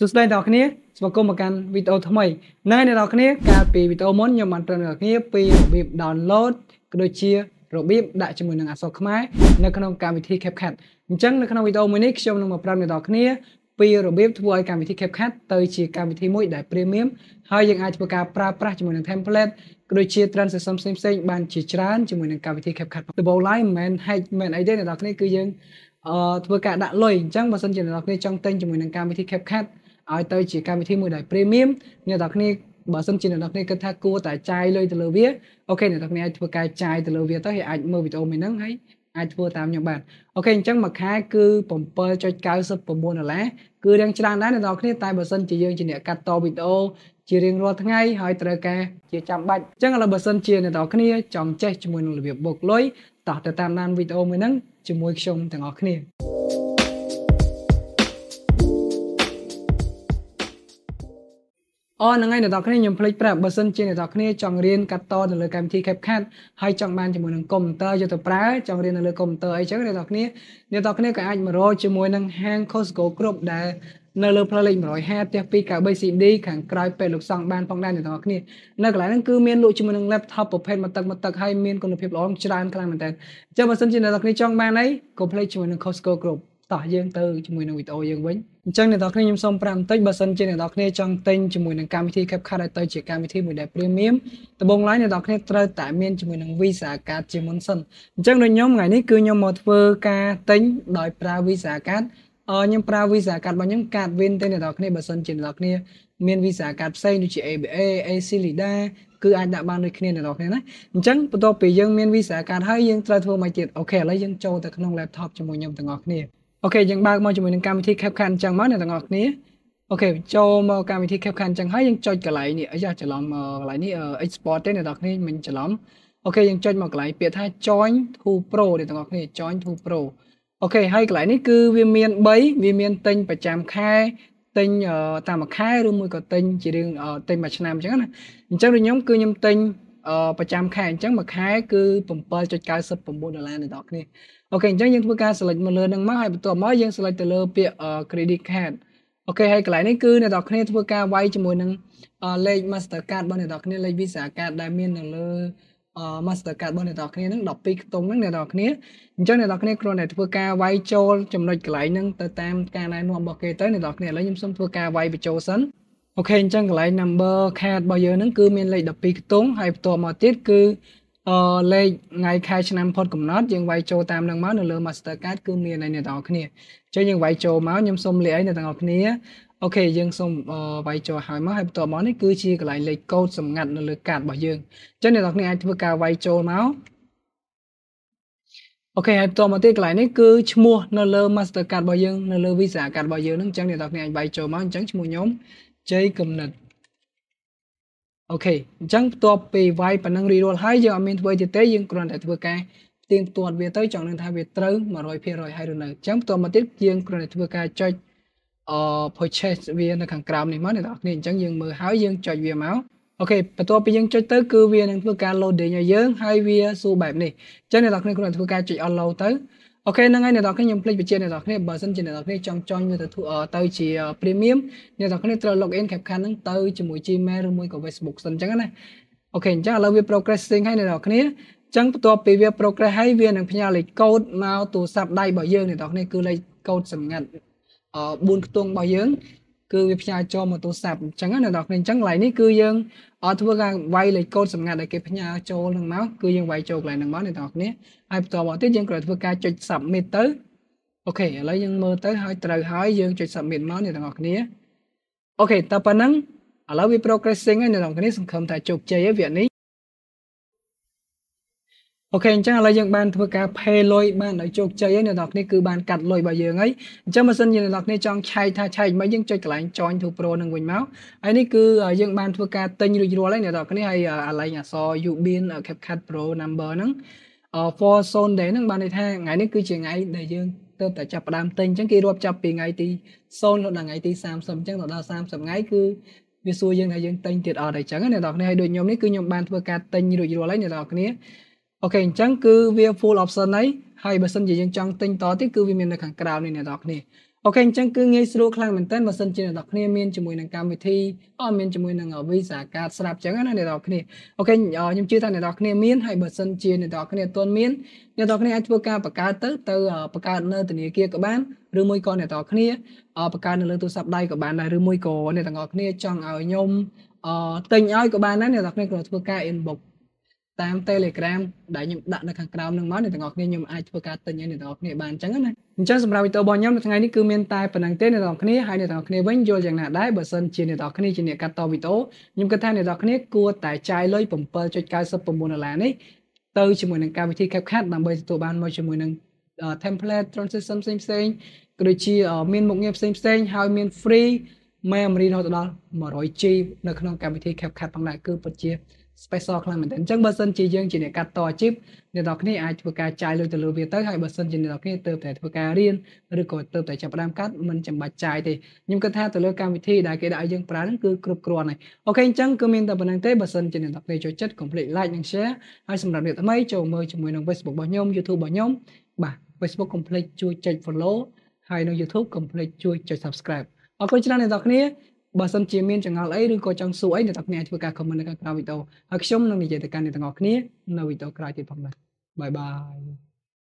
សួស្តីអ្នកនរគ្នាស្វាគមន៍មកកាន់វីដេអូថ្មីហ្នឹងហើយអ្នកនរគ្នាកាលពីវីដេអូមុនខ្ញុំបានប្រាប់អ្នកនរគ្នាពីរបៀប download ក៏ដូចជារបៀបដាក់ជាមួយនឹងអក្សរខ្មែរនៅក្នុងកម្មវិធី CapCut អញ្ចឹងនៅក្នុងវីដេអូមួយនេះខ្ញុំនឹងមកប្រាប់អ្នកនរគ្នាពីរបៀបធ្វើឲ្យកម្មវិធី CapCut ទៅជាកម្មវិធីមួយដែល premium ហើយយើងអាចធ្វើការប្រើប្រាស់ជាមួយនឹង template ក៏ដូចជា transition ផ្សេងផ្សេងបានជាច្រើនជាមួយនឹងកម្មវិធី CapCut ដំបូងឡើយមិនមែន hack មិនមែនអីទេអ្នកនរគ្នាគឺយើងអឺធ្វើការដាក់លុយអញ្ចឹងបើសិនជាអ្នកនរគ្នាចង់ទិញជាមួយនឹងកម្មវិធី CapCut ឲ្យទៅជាកម្មវិធីមួយដែល premium អ្នកនរគ្នាបើសិនជាអ្នកនរគ្នាគិតថាគួរតែចាយលុយទៅលើវាអូខេអ្នកនរគ្នាអាចធ្វើការចាយទៅលើវាទៅហើយអាចមើលវីដេអូមួយហ្នឹងហើយអាចធ្វើតាមខ្ញុំបានអូខេអញ្ចឹងមួយខែគឺ7.99ដុល្លារគឺរៀងច្រើនដែរអ្នកនរគ្នាតែបើសិនជាយើងជាអ្នកកាត់តវីដេអូជារៀងរាល់ថ្ងៃហើយត្រូវការជាចាំបាច់អញ្ចឹងឥឡូវបើសិនជាអ្នកនរគ្នាចង់ចេះជាមួយនឹងរបៀបបុកលុយតោះទៅតាមដានវីដេអូមួយហ្នឹងជាមួយខ្ញុំទាំងអស់គ្នា អូហ្នឹងហើយអ្នកនរគ្នាខ្ញុំភ្លេចប្រាប់បើសិនជាអ្នកនរគ្នាចង់រៀនកាត់តនៅលើកម្មវិធី CapCut ហើយចង់បានជាមួយនឹងកុំព្យូទ័រយកទៅប្រើចង់រៀននៅលើកុំព្យូទ័រអីចឹងអ្នកនរគ្នាអ្នកនរគ្នាក៏អាចមករកជាមួយនឹងហាង Costco គ្រប់ដែលនៅលើផ្លូវលេខ150ផ្ទះ2 KB CD ខាងក្រោយពេទ្យលោកសង្ឃបានផងដែរអ្នកនរគ្នានៅកន្លែងហ្នឹងគឺមានលក់ជាមួយនឹង laptop ប្រភេទមកទឹកមកទឹកហើយមានគុណភាពល្អច្រើនខ្លាំងមែនតើអញ្ចឹងបើសិនជាអ្នកនរគ្នាចង់បានអីកុំភ្លេចជាមួយនឹង Costco គ្រប់ តោះយើងទៅជាមួយនឹងវីដេអូយើងវិញអញ្ចឹងអ្នកនរគ្នាខ្ញុំសូមប្រាំបន្តិចបើសិនជាអ្នកនរគ្នាចង់ទិញជាមួយនឹងកម្មវិធី CapCut ឲ្យទៅជាកម្មវិធីមួយដែល premium ដំបូងឡើយអ្នកនរគ្នាត្រូវតែមានជាមួយនឹង Visa card ជាមុនសិនអញ្ចឹងដូចខ្ញុំថ្ងៃនេះគឺខ្ញុំមកធ្វើការទិញដោយប្រើ Visa card អឺខ្ញុំប្រើ Visa card របស់ខ្ញុំ card Win ទេអ្នកនរគ្នាបើសិនជាអ្នកនរគ្នាមាន Visa card ផ្សេងដូចជា ABA, ACLEDA គឺអាចដាក់បានដូចគ្នាអ្នកទាំងអស់គ្នាណាអញ្ចឹងបន្ទាប់ពីយើងមាន Visa card ហើយយើងត្រូវធ្វើមកទៀត OK ឥឡូវយើងចូលទៅក្នុង laptop ជាមួយខ្ញុំទាំងអស់គ្នា OK យើងបើកមកជាមួយនឹងកម្មវិធី CapCut អញ្ចឹងមកអ្នកទាំងអស់គ្នា OK ចូលមកកម្មវិធី CapCut អញ្ចឹងហើយយើងចុចកន្លែងនេះអាយ៉ាច្រឡំកន្លែងនេះ export ទេអ្នកទាំងអស់គ្នាមិនច្រឡំ OK យើងចុចមកកន្លែងពាក្យថា join to pro អ្នកទាំងអស់គ្នា join to pro OK ហើយកន្លែងនេះគឺវាមាន3វាមានទិញប្រចាំខែទិញតាមមួយខែឬមួយក៏ទិញជារៀងទិញមួយឆ្នាំអញ្ចឹងណាអញ្ចឹងដូចខ្ញុំគឺខ្ញុំទិញ ប្រចាំខែអញ្ចឹងមួយខែគឺ7.99ដុល្លារអ្នកនរគ្នាអូខេអញ្ចឹងយើងធ្វើការ select មកលើនឹងមកហើយបន្ទាប់មកយើង select ទៅលើពាក្យ credit card អូខេហើយកន្លែងនេះគឺអ្នកនរគ្នាធ្វើការវាយជាមួយនឹងលេខ Mastercard របស់អ្នកនរគ្នាលេខ Visa card ដែលមាននៅលើ Mastercard របស់អ្នកនរគ្នាហ្នឹង12ខ្ទង់ហ្នឹងអ្នកនរគ្នាអញ្ចឹងអ្នកនរគ្នាគ្រាន់តែធ្វើការវាយចូលចំណុចកន្លែងហ្នឹងទៅតាមការណែនាំរបស់គេទៅអ្នកនរគ្នាឥឡូវខ្ញុំសូមធ្វើការវាយបញ្ចូលសិន អូខេអញ្ចឹងកន្លែង number card របស់យើងហ្នឹងគឺមានលេខ12ខ្ទង់ហើយបន្ទាប់មកទៀតគឺអឺលេខថ្ងៃខែឆ្នាំផុតកំណត់យើងវាយចូលតាមនឹងមកនៅលើ Mastercard គឺមានឲ្យអ្នកទាំងអស់គ្នាអញ្ចឹងយើងវាយចូលមកខ្ញុំសូមលាយឲ្យអ្នកទាំងអស់គ្នាអូខេយើងសូមវាយចូលហើយមកហើយបន្ទាប់មកនេះគឺជាកន្លែងលេខកូដសម្ងាត់នៅលើកាតរបស់យើងអញ្ចឹងអ្នកទាំងអស់គ្នាអាចធ្វើការវាយចូលមកអូខេហើយបន្តមកទៀតកន្លែងនេះគឺឈ្មោះនៅលើ Mastercard របស់យើងនៅលើ Visa card របស់យើងហ្នឹងអញ្ចឹងអ្នកទាំងអស់គ្នាអាចវាយចូលមកអញ្ចឹងឈ្មោះខ្ញុំ ជ័យកំណត់អូខេអញ្ចឹងបន្ទាប់ពីវាយប៉ុណ្ណឹងរីរួលហើយយើងអត់មានធ្វើទៀតទេយើងគ្រាន់តែធ្វើការផ្ទៀងផ្ទាត់វាទៅចង់នឹងថាវាត្រូវ100%ហើយឬនៅអញ្ចឹងបន្ទាប់មកទៀតយើងគ្រាន់តែធ្វើការចុចអឺ purchase វានៅខាងក្រោមនេះមកអ្នកនរគ្នាអញ្ចឹងយើងមើលហើយយើងចុចវាមកOK បន្ទាប់ពីយើងចុចទៅគឺវានឹងធ្វើការ loading ឲ្យយើងហើយវាសួរបែបនេះអញ្ចឹងអ្នកទាំងអស់គ្នាគ្រាន់តែធ្វើការចុច unload ទៅ OK ហ្នឹងហើយអ្នកទាំងអស់គ្នាខ្ញុំភ្លេចបញ្ជាក់អ្នកទាំងអស់គ្នាបើសិនជាអ្នកទាំងអស់គ្នាចង់ទិញវាទៅទៅជា premium អ្នកទាំងអស់គ្នាត្រូវ login CapCut ហ្នឹងទៅជាមួយ Gmail ឬមួយក៏ Facebook សិនអញ្ចឹងណា OK អញ្ចឹងឥឡូវវា progressing ហើយអ្នកទាំងអស់គ្នាអញ្ចឹងបន្ទាប់ពីវា progress ហើយវានឹងផ្ញើលេខកូដមកទូរស័ព្ទដៃរបស់យើងអ្នកទាំងអស់គ្នាគឺលេខកូដសម្ងាត់អឺ4ខ្ទង់របស់យើង គឺវាផ្ញើចូលមកទូរស័ព្ទអញ្ចឹងណាអ្នកទាំងអស់គ្នាអញ្ចឹងកន្លែងនេះគឺយើងអត់ធ្វើការវាយលេខកូដសម្ងាត់ដែលគេផ្ញើចូលនឹងមកគឺយើងវាយចូលកន្លែងហ្នឹងមកអ្នកទាំងអស់គ្នាហើយបន្តមកទៀតយើងគ្រាន់ធ្វើការចុច submit ទៅ OK ឥឡូវយើងមើលទៅហើយត្រូវហើយយើងចុច submit មកអ្នកទាំងអស់គ្នា OK តើប៉ុណ្ណឹងឥឡូវវា progressing ហើយអ្នកទាំងអស់គ្នាសង្ឃឹមថាជោគជ័យហើយវគ្គនេះ OK អញ្ចឹងឥឡូវយើងបានធ្វើការ pay លុយបានដោយជោគជ័យហើយអ្នកទាំងអស់គ្នាគឺបានកាត់លុយរបស់យើងហើយអញ្ចឹងបើសិនជាអ្នកនរគ្នាចង់ឆែកថាឆែកមកយើងចុចកន្លែង join to pro នឹងវិញមកហើយនេះគឺយើងបានធ្វើការទិញរួចរាល់ហើយអ្នកនរគ្នាហើយអាឡែងអក្សរ Ubin CapCut Pro number ហ្នឹង for zone day ហ្នឹងបានន័យថាថ្ងៃនេះគឺជាថ្ងៃដែលយើងទៅតែចាប់ផ្ដើមទិញអញ្ចឹងគេរាប់ចាប់ពីថ្ងៃទី0ដល់ថ្ងៃទី30អញ្ចឹងដល់30ថ្ងៃគឺវាសួរយើងថាយើងទិញទៀតអត់អញ្ចឹងអ្នកនរគ្នាហើយដូចខ្ញុំនេះគឺខ្ញុំបានធ្វើការទិញរួចរាល់ហើយអ្នកនរគ្នា អូខេអញ្ចឹងគឺវា full option ហើយហើយបើសិនជាយើងចង់ទិញតទៀតគឺវាមាននៅខាងក្រៅនេះអ្នកនរគ្នាអូអូខេអញ្ចឹងគឺងាយស្រួលខ្លាំងមែនទែនបើសិនជាអ្នកនរគ្នាមានជាមួយនឹងកម្មវិធីអត់មានជាមួយនឹង Visa card ស្រាប់អញ្ចឹងណាអ្នកនរគ្នាអូខេខ្ញុំជឿថាអ្នកនរគ្នាមានហើយបើសិនជាអ្នកនរគ្នាអត់ទាន់មានអ្នកនរគ្នាអាចធ្វើការបង្កើតទៅទៅបង្កើតនៅធនាគារក៏បានឬមួយក៏អ្នកនរគ្នាបង្កើតនៅលើទូរស័ព្ទដៃក៏បានដែរឬមួយក៏អ្នកទាំងអស់គ្នាចង់ឲ្យខ្ញុំអទិញឲ្យក៏បានដែរអ្នកនរគ្នាគ្រាន់ធ្វើការ inbox តាម Telegram ដែលខ្ញុំដាក់នៅខាងក្រោមនឹងមកអ្នកទាំងអស់គ្នាខ្ញុំអាចធ្វើការទិញឲ្យអ្នកទាំងអស់គ្នាបានអញ្ចឹងណាអញ្ចឹងសម្រាប់វីដេអូរបស់ខ្ញុំនៅថ្ងៃនេះគឺមានតែប៉ុណ្្នឹងទេអ្នកទាំងអស់គ្នាហើយអ្នកទាំងអស់គ្នាវិញយល់យ៉ាងណាដែរបើសិនជាអ្នកទាំងអស់គ្នាជាអ្នកកាត់តវីដេអូខ្ញុំគិតថាអ្នកទាំងអស់គ្នាគួរតែចាយលុយ7.99ដុល្លារនេះទៅជាមួយនឹងកម្មវិធី CapCut ដើម្បីទទួលបានមកជាមួយនឹង template transition ផ្សេងផ្សេងក៏ដូចជាមានមុខងារផ្សេងផ្សេងហើយមាន free memory រហូតដល់ 100G នៅក្នុងកម្មវិធី CapCut ផងដែរគឺពិតជា special ខ្លាំងមែនទែនអញ្ចឹងបើសិនជាយើងជាអ្នកកាត់តអាជីពអ្នកនរគ្នាអាចធ្វើការចាយលុយទៅលើវាទៅហើយបើសិនជាអ្នកនរគ្នាទៅតែធ្វើការរៀនឬក៏ទៅតែចាប់ផ្ដើមកាត់មិនចាំបាច់ចាយទេខ្ញុំគិតថាទៅលើកម្មវិធីដែលគេដាក់ឲ្យយើងប្រើហ្នឹងគឺគ្រប់គ្រាន់ហើយអូខេអញ្ចឹងគឺមានតែប៉ុណ្្នឹងទេបើសិនជាអ្នកនរគ្នាចូលចិត្ត complete like និង share ហើយសម្រាប់អ្នកថ្មីចូលមើលជាមួយនឹង Facebook របស់ខ្ញុំ YouTube របស់ខ្ញុំបាទ Facebook complete ជួយចុច follow ហើយនៅ YouTube complete ជួយចុច subscribe អរគុណច្រើនអ្នកនរគ្នា បើសិនជាមានចង្អុលអីឬក៏ចង់សួរអីអ្នកទាំងគ្នាអាចធ្វើការ comment នៅខាងក្រោមវីដេអូហើយខ្ញុំនឹងនិយាយទៅកាន់អ្នកទាំងអស់គ្នានៅវីដេអូក្រោយទៀតផងដែរបាយបាយ